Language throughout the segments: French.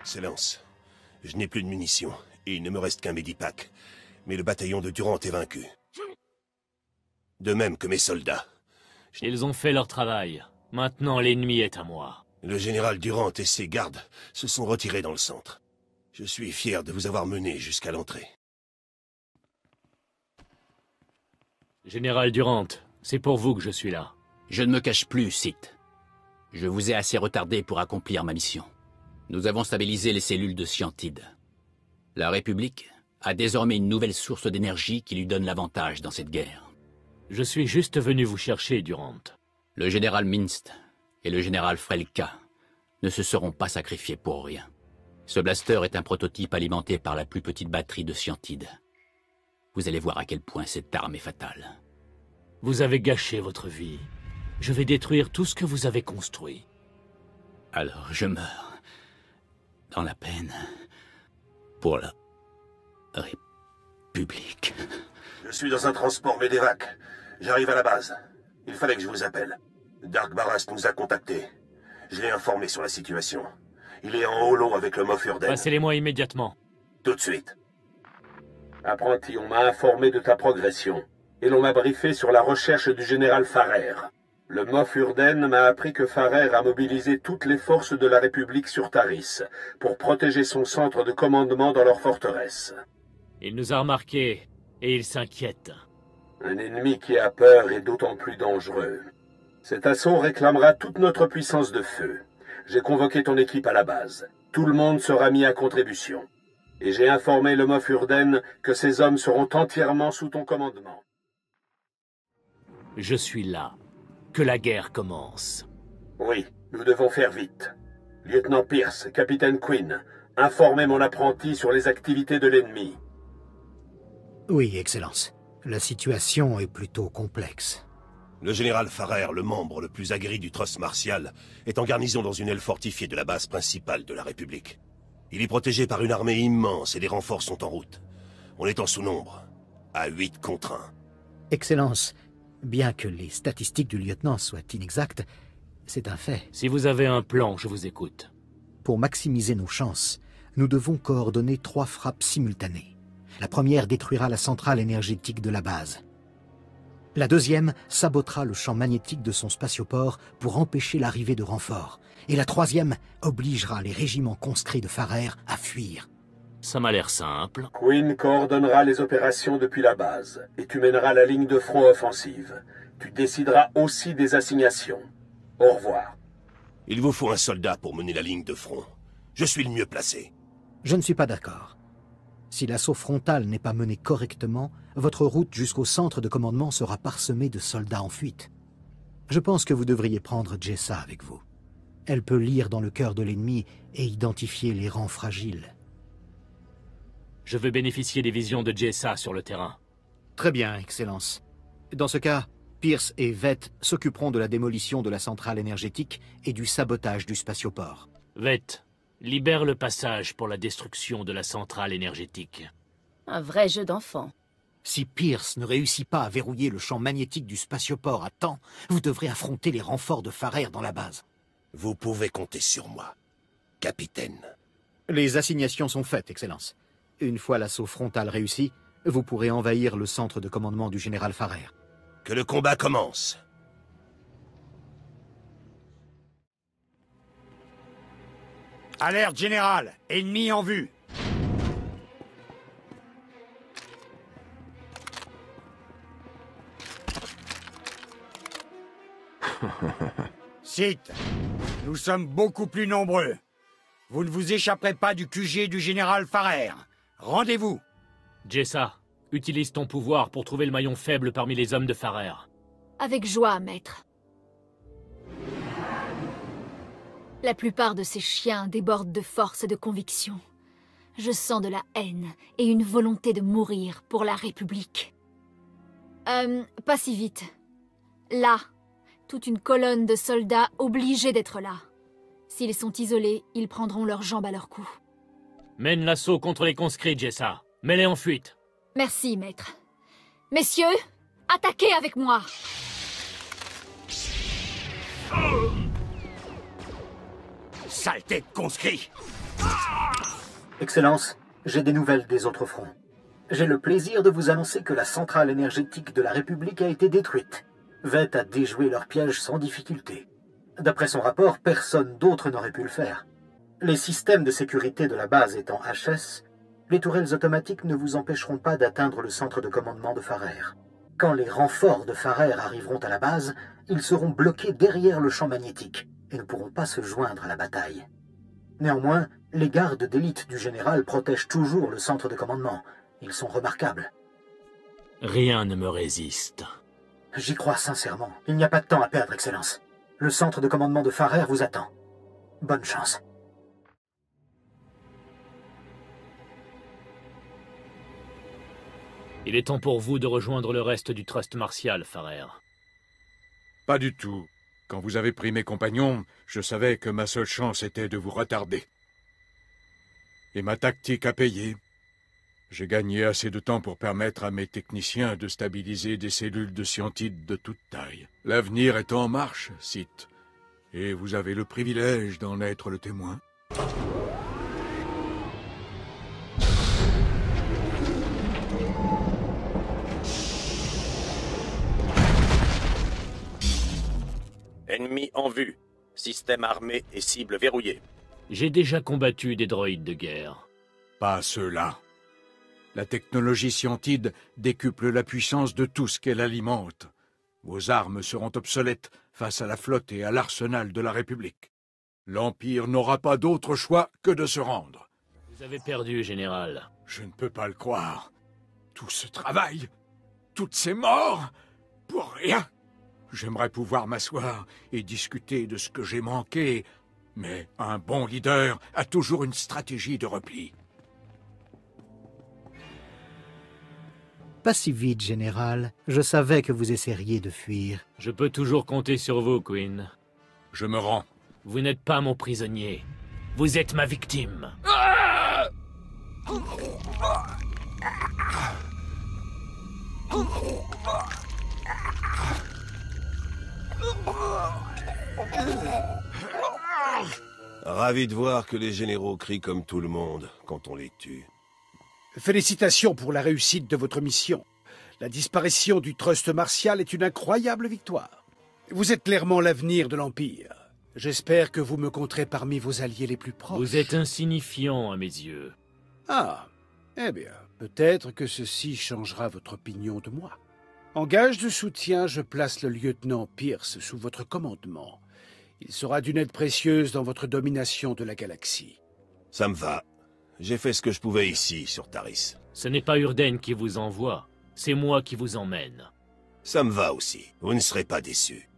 Excellence, je n'ai plus de munitions, et il ne me reste qu'un Medipack. Mais le bataillon de Durant est vaincu. De même que mes soldats. Ils ont fait leur travail. Maintenant, l'ennemi est à moi. Le général Durant et ses gardes se sont retirés dans le centre. Je suis fier de vous avoir mené jusqu'à l'entrée. Général Durant, c'est pour vous que je suis là. Je ne me cache plus, Sith. Je vous ai assez retardé pour accomplir ma mission. Nous avons stabilisé les cellules de Scientide. La République a désormais une nouvelle source d'énergie qui lui donne l'avantage dans cette guerre. Je suis juste venu vous chercher, Durant. Le général Minst et le général Frelka ne se seront pas sacrifiés pour rien. Ce blaster est un prototype alimenté par la plus petite batterie de Scientide. Vous allez voir à quel point cette arme est fatale. Vous avez gâché votre vie. Je vais détruire tout ce que vous avez construit. Alors je meurs. Dans la peine. Pour la... République. Je suis dans un transport Médévac. J'arrive à la base. Il fallait que je vous appelle. Dark Barras nous a contactés. Je l'ai informé sur la situation. Il est en holo avec le Moff Urden. Passez-les-moi immédiatement. Tout de suite. Apprenti, on m'a informé de ta progression. Et l'on m'a briefé sur la recherche du général Farrer. Le Moff Urden m'a appris que Farrer a mobilisé toutes les forces de la République sur Taris pour protéger son centre de commandement dans leur forteresse. Il nous a remarqués et il s'inquiète. Un ennemi qui a peur est d'autant plus dangereux. Cet assaut réclamera toute notre puissance de feu. J'ai convoqué ton équipe à la base. Tout le monde sera mis à contribution. Et j'ai informé le Moff Urden que ses hommes seront entièrement sous ton commandement. Je suis là. Que la guerre commence. Oui, nous devons faire vite. Lieutenant Pierce, capitaine Quinn, informez mon apprenti sur les activités de l'ennemi. Oui, Excellence. La situation est plutôt complexe. Le général Farrer, le membre le plus aguerri du trust martial, est en garnison dans une aile fortifiée de la base principale de la République. Il est protégé par une armée immense et des renforts sont en route. On est en sous-nombre, à 8 contre 1. Excellence, bien que les statistiques du lieutenant soient inexactes, c'est un fait. Si vous avez un plan, je vous écoute. Pour maximiser nos chances, nous devons coordonner trois frappes simultanées. La première détruira la centrale énergétique de la base. La deuxième sabotera le champ magnétique de son spatioport pour empêcher l'arrivée de renforts. Et la troisième obligera les régiments conscrits de Farrer à fuir. Ça m'a l'air simple. Quinn coordonnera les opérations depuis la base, et tu mèneras la ligne de front offensive. Tu décideras aussi des assignations. Au revoir. Il vous faut un soldat pour mener la ligne de front. Je suis le mieux placé. Je ne suis pas d'accord. Si l'assaut frontal n'est pas mené correctement, votre route jusqu'au centre de commandement sera parsemée de soldats en fuite. Je pense que vous devriez prendre Jessa avec vous. Elle peut lire dans le cœur de l'ennemi et identifier les rangs fragiles. Je veux bénéficier des visions de Jessa sur le terrain. Très bien, Excellence. Dans ce cas, Pierce et Vett s'occuperont de la démolition de la centrale énergétique et du sabotage du spatioport. Vett, libère le passage pour la destruction de la centrale énergétique. Un vrai jeu d'enfant. Si Pierce ne réussit pas à verrouiller le champ magnétique du spatioport à temps, vous devrez affronter les renforts de Farrer dans la base. Vous pouvez compter sur moi, capitaine. Les assignations sont faites, Excellence. Une fois l'assaut frontal réussi, vous pourrez envahir le centre de commandement du général Farrer. Que le combat commence. Alerte générale Ennemi en vue Nous sommes beaucoup plus nombreux. Vous ne vous échapperez pas du QG du général Farrer. Rendez-vous Jessa, utilise ton pouvoir pour trouver le maillon faible parmi les hommes de Farrer. Avec joie, maître. La plupart de ces chiens débordent de force et de conviction. Je sens de la haine et une volonté de mourir pour la République. Euh, pas si vite. Là, toute une colonne de soldats obligés d'être là. S'ils sont isolés, ils prendront leurs jambes à leur cou. Mène l'assaut contre les conscrits, Jessa. Mets-les en fuite. Merci, maître. Messieurs, attaquez avec moi Saleté de conscrit Excellence, j'ai des nouvelles des autres fronts. J'ai le plaisir de vous annoncer que la centrale énergétique de la République a été détruite. Veth a déjoué leur piège sans difficulté. D'après son rapport, personne d'autre n'aurait pu le faire. Les systèmes de sécurité de la base étant HS, les tourelles automatiques ne vous empêcheront pas d'atteindre le centre de commandement de Farer. Quand les renforts de Farer arriveront à la base, ils seront bloqués derrière le champ magnétique et ne pourront pas se joindre à la bataille. Néanmoins, les gardes d'élite du général protègent toujours le centre de commandement. Ils sont remarquables. Rien ne me résiste. J'y crois sincèrement. Il n'y a pas de temps à perdre, Excellence. Le centre de commandement de Farer vous attend. Bonne chance. Il est temps pour vous de rejoindre le reste du trust martial, Farer. Pas du tout. Quand vous avez pris mes compagnons, je savais que ma seule chance était de vous retarder. Et ma tactique a payé. J'ai gagné assez de temps pour permettre à mes techniciens de stabiliser des cellules de scientides de toute taille. L'avenir est en marche, Sith. Et vous avez le privilège d'en être le témoin. Ennemi en vue. Système armé et cible verrouillée. J'ai déjà combattu des droïdes de guerre. Pas ceux-là. La technologie scientide décuple la puissance de tout ce qu'elle alimente. Vos armes seront obsolètes face à la flotte et à l'arsenal de la République. L'Empire n'aura pas d'autre choix que de se rendre. Vous avez perdu, général. Je ne peux pas le croire. Tout ce travail, toutes ces morts, pour rien. J'aimerais pouvoir m'asseoir et discuter de ce que j'ai manqué, mais un bon leader a toujours une stratégie de repli. Pas si vite, Général. Je savais que vous essaieriez de fuir. Je peux toujours compter sur vous, Queen. Je me rends. Vous n'êtes pas mon prisonnier. Vous êtes ma victime. Ravi de voir que les généraux crient comme tout le monde quand on les tue. Félicitations pour la réussite de votre mission. La disparition du trust martial est une incroyable victoire. Vous êtes clairement l'avenir de l'Empire. J'espère que vous me compterez parmi vos alliés les plus proches. Vous êtes insignifiant à mes yeux. Ah, eh bien, peut-être que ceci changera votre opinion de moi. En gage de soutien, je place le lieutenant Pierce sous votre commandement. Il sera d'une aide précieuse dans votre domination de la galaxie. Ça me va. J'ai fait ce que je pouvais ici, sur Taris. Ce n'est pas Urden qui vous envoie, c'est moi qui vous emmène. Ça me va aussi. Vous ne serez pas déçus.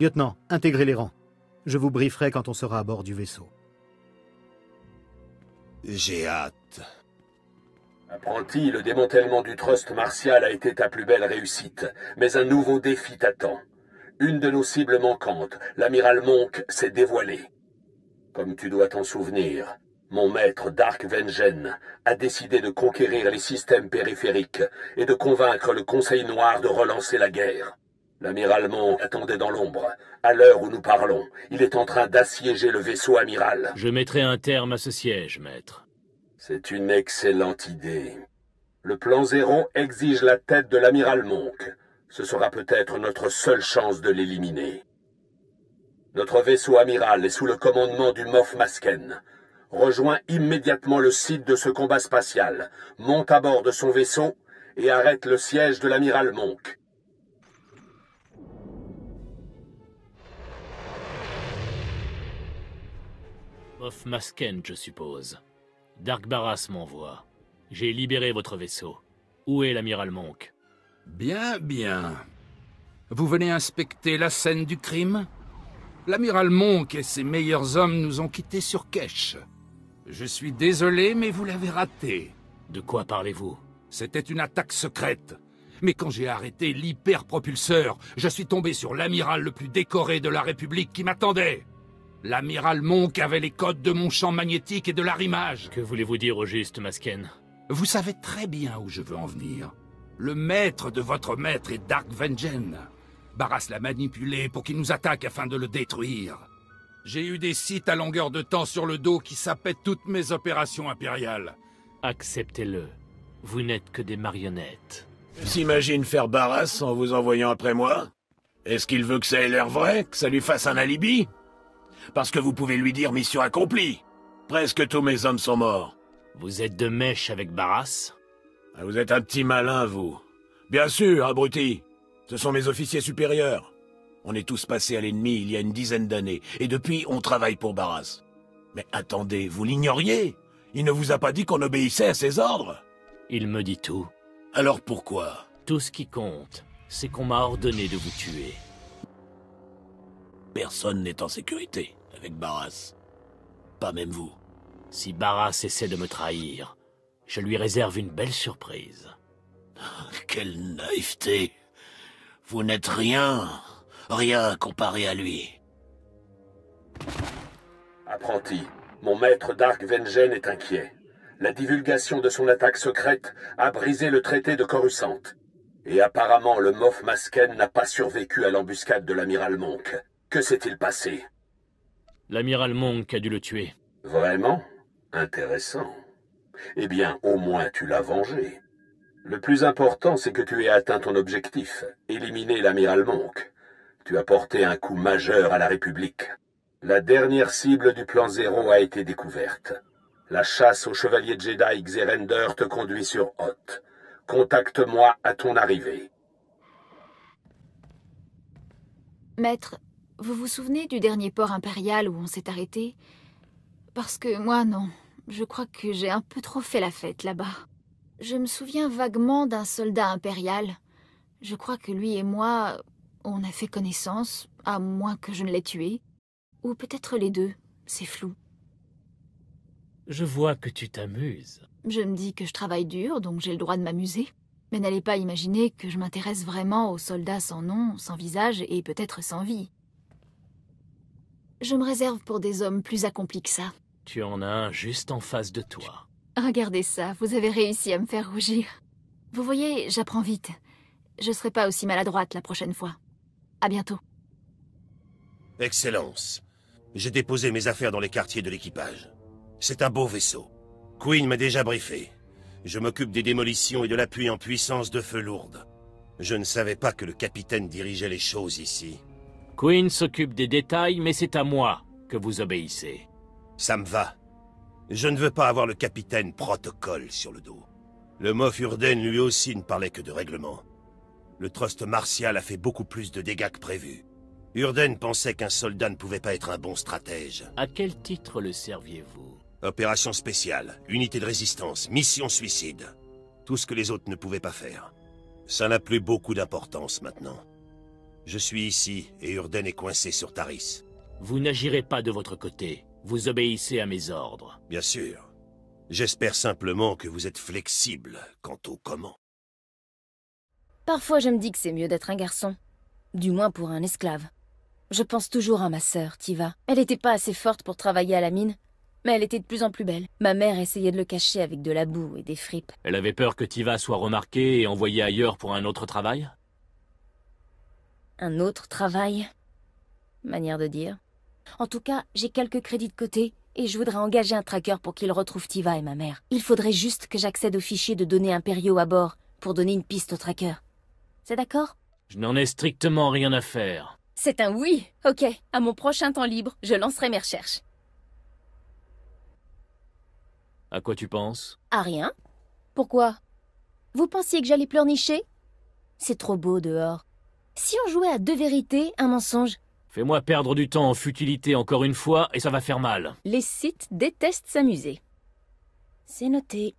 Lieutenant, intégrez les rangs. Je vous brieferai quand on sera à bord du vaisseau. J'ai hâte. Apprenti, le démantèlement du trust martial a été ta plus belle réussite, mais un nouveau défi t'attend. Une de nos cibles manquantes, l'amiral Monk, s'est dévoilée. Comme tu dois t'en souvenir, mon maître Dark Vengen a décidé de conquérir les systèmes périphériques et de convaincre le Conseil Noir de relancer la guerre. L'amiral Monk attendait dans l'ombre. À l'heure où nous parlons, il est en train d'assiéger le vaisseau amiral. Je mettrai un terme à ce siège, maître. C'est une excellente idée. Le plan zéro exige la tête de l'amiral Monk. Ce sera peut-être notre seule chance de l'éliminer. Notre vaisseau amiral est sous le commandement du Moff Masken. Rejoins immédiatement le site de ce combat spatial, monte à bord de son vaisseau et arrête le siège de l'amiral Monk. Moff Masken, je suppose. Dark Barras m'envoie. J'ai libéré votre vaisseau. Où est l'amiral Monk Bien, bien. Vous venez inspecter la scène du crime? L'amiral Monk et ses meilleurs hommes nous ont quittés sur Kesh. Je suis désolé, mais vous l'avez raté. De quoi parlez-vous? C'était une attaque secrète. Mais quand j'ai arrêté l'hyperpropulseur, je suis tombé sur l'amiral le plus décoré de la République qui m'attendait. L'amiral Monk avait les codes de mon champ magnétique et de l'arrimage. Que voulez-vous dire au juste, Masken? Vous savez très bien où je veux en venir. Le maître de votre maître est Dark Vengeance. Barras l'a manipulé pour qu'il nous attaque afin de le détruire. J'ai eu des sites à longueur de temps sur le dos qui sapaient toutes mes opérations impériales. Acceptez-le. Vous n'êtes que des marionnettes. S'imagine faire Barras en vous envoyant après moi? Est-ce qu'il veut que ça ait l'air vrai Que ça lui fasse un alibi? Parce que vous pouvez lui dire mission accomplie. Presque tous mes hommes sont morts. Vous êtes de mèche avec Barras? Vous êtes un petit malin, vous. Bien sûr, abruti. Ce sont mes officiers supérieurs. On est tous passés à l'ennemi il y a une dizaine d'années, et depuis, on travaille pour Barras. Mais attendez, vous l'ignoriez? Il ne vous a pas dit qu'on obéissait à ses ordres? Il me dit tout. Alors pourquoi? Tout ce qui compte, c'est qu'on m'a ordonné de vous tuer. Personne n'est en sécurité avec Barras. Pas même vous. Si Barras essaie de me trahir, je lui réserve une belle surprise. Quelle naïveté Vous n'êtes rien, rien comparé à lui. Apprenti, mon maître Dark Vengeance est inquiet. La divulgation de son attaque secrète a brisé le traité de Coruscant. Et apparemment, le Moff Masken n'a pas survécu à l'embuscade de l'amiral Monk. Que s'est-il passé? L'amiral Monk a dû le tuer. Vraiment? Intéressant. Eh bien, au moins tu l'as vengé. Le plus important, c'est que tu aies atteint ton objectif, éliminer l'amiral Monk. Tu as porté un coup majeur à la République. La dernière cible du plan zéro a été découverte. La chasse au chevalier Jedi Xerender te conduit sur Hoth. Contacte-moi à ton arrivée. Maître, vous vous souvenez du dernier port impérial où on s'est arrêté? Parce que moi, non. Je crois que j'ai un peu trop fait la fête là-bas. Je me souviens vaguement d'un soldat impérial. Je crois que lui et moi, on a fait connaissance, à moins que je ne l'ai tué. Ou peut-être les deux, c'est flou. Je vois que tu t'amuses. Je me dis que je travaille dur, donc j'ai le droit de m'amuser. Mais n'allez pas imaginer que je m'intéresse vraiment aux soldats sans nom, sans visage et peut-être sans vie. Je me réserve pour des hommes plus accomplis que ça. Tu en as un juste en face de toi. Regardez ça, vous avez réussi à me faire rougir. Vous voyez, j'apprends vite. Je serai pas aussi maladroite la prochaine fois. À bientôt. Excellence. J'ai déposé mes affaires dans les quartiers de l'équipage. C'est un beau vaisseau. Queen m'a déjà briefé. Je m'occupe des démolitions et de l'appui en puissance de feu lourde. Je ne savais pas que le capitaine dirigeait les choses ici. Queen s'occupe des détails, mais c'est à moi que vous obéissez. Ça me va. Je ne veux pas avoir le capitaine protocole sur le dos. Le Moff Urden lui aussi ne parlait que de règlement. Le trust martial a fait beaucoup plus de dégâts que prévu. Urden pensait qu'un soldat ne pouvait pas être un bon stratège. À quel titre le serviez-vous? Opération spéciale, unité de résistance, mission suicide. Tout ce que les autres ne pouvaient pas faire. Ça n'a plus beaucoup d'importance maintenant. Je suis ici et Urden est coincé sur Taris. Vous n'agirez pas de votre côté. Vous obéissez à mes ordres. Bien sûr. J'espère simplement que vous êtes flexible quant au comment. Parfois je me dis que c'est mieux d'être un garçon. Du moins pour un esclave. Je pense toujours à ma sœur, Tiva. Elle n'était pas assez forte pour travailler à la mine, mais elle était de plus en plus belle. Ma mère essayait de le cacher avec de la boue et des fripes. Elle avait peur que Tiva soit remarquée et envoyée ailleurs pour un autre travail? Un autre travail? Manière de dire. En tout cas, j'ai quelques crédits de côté et je voudrais engager un tracker pour qu'il retrouve Tiva et ma mère. Il faudrait juste que j'accède aux fichiers de données impériaux à bord pour donner une piste au tracker. C'est d'accord? Je n'en ai strictement rien à faire. C'est un oui Ok, à mon prochain temps libre, je lancerai mes recherches. À quoi tu penses? À rien. Pourquoi? Vous pensiez que j'allais pleurnicher? C'est trop beau dehors. Si on jouait à deux vérités, un mensonge, Fais-moi perdre du temps en futilité encore une fois, et ça va faire mal. Les sites détestent s'amuser. C'est noté.